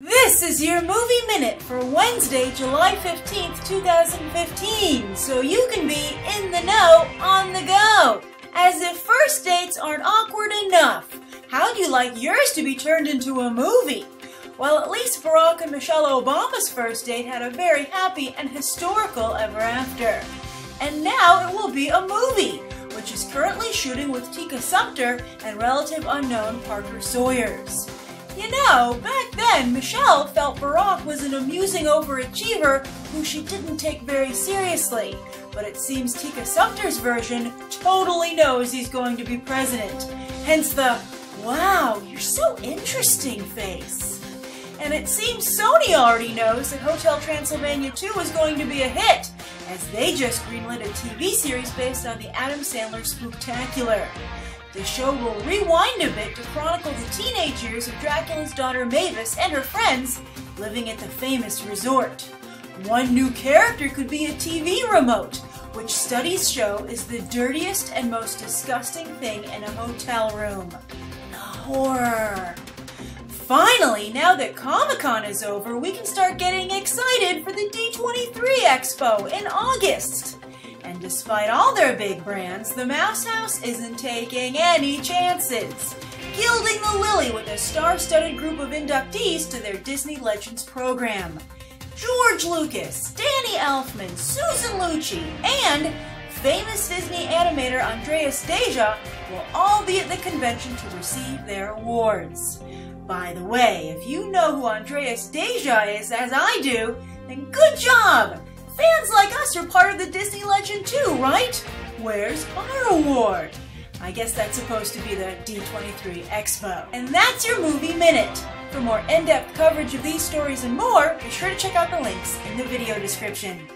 This is your movie minute for Wednesday, July 15th, 2015, so you can be in the know on the go. As if first dates aren't awkward enough, how'd you like yours to be turned into a movie? Well, at least Barack and Michelle Obama's first date had a very happy and historical ever after. And now it will be a movie, which is currently shooting with Tika Sumpter and relative unknown Parker Sawyers. You know, back then, Michelle felt Barack was an amusing overachiever who she didn't take very seriously. But it seems Tika Sumpter's version totally knows he's going to be president. Hence the, wow, you're so interesting face. And it seems Sony already knows that Hotel Transylvania 2 is going to be a hit, as they just greenlit a TV series based on the Adam Sandler Spooktacular. The show will rewind a bit to chronicle the teenage years of Dracula's daughter Mavis and her friends living at the famous resort. One new character could be a TV remote, which studies show is the dirtiest and most disgusting thing in a hotel room. Horror. Finally, now that Comic Con is over, we can start getting excited for the D23 Expo in August. And despite all their big brands, the Mouse House isn't taking any chances, gilding the lily with a star-studded group of inductees to their Disney Legends program. George Lucas, Danny Elfman, Susan Lucci, and famous Disney animator Andreas Deja will all be at the convention to receive their awards. By the way, if you know who Andreas Deja is, as I do, then good job! Fans like us are part of the Disney legend too, right? Where's our award? I guess that's supposed to be the D23 Expo. And that's your Movie Minute. For more in-depth coverage of these stories and more, be sure to check out the links in the video description.